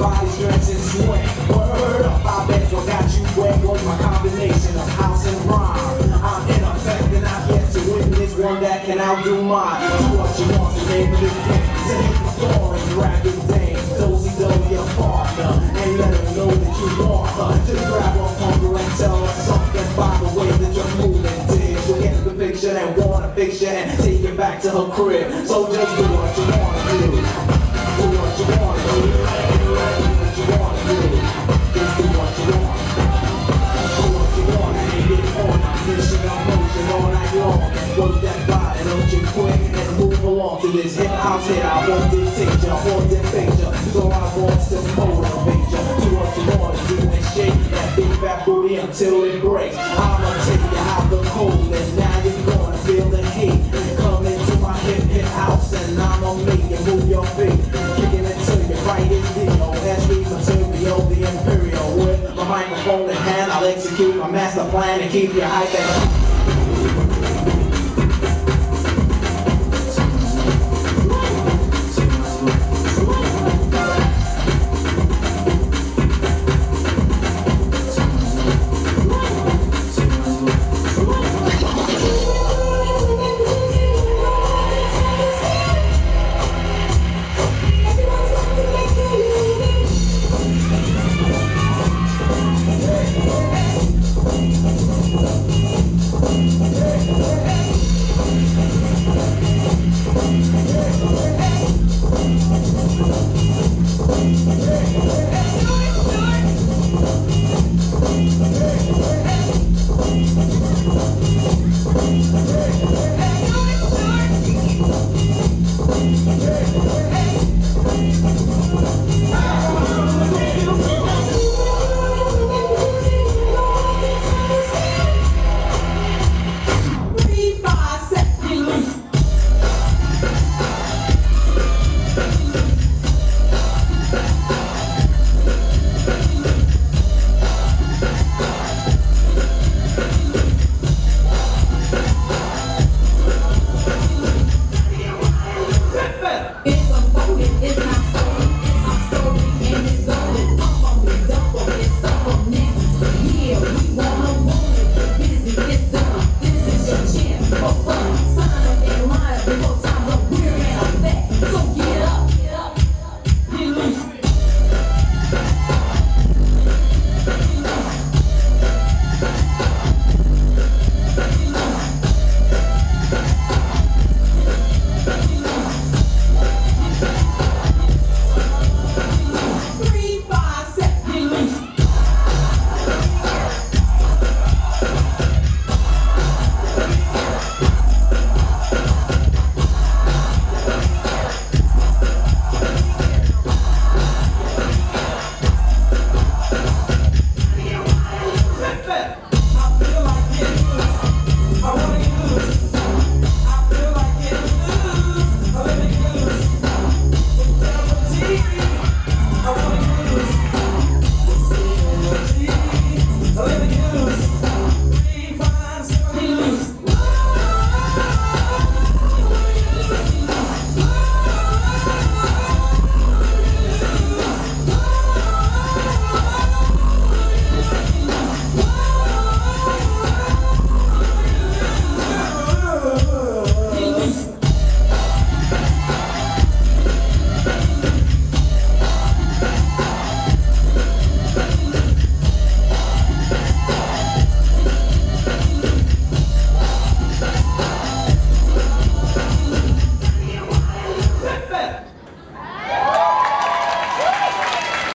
body stretch and sweat. Word up, I bet what got you wet was my combination of house and rhyme. I'm in effect and I get to witness one that can outdo mine. Do what you want to name of this game. Say the story, rap and dance. Dozy dozy your partner. And let know that you want her. Just grab a hunger and tell her something by the way that you're moving. Dig, forget the picture and want a picture and take it back to her crib. So just execute my master plan to keep you hype and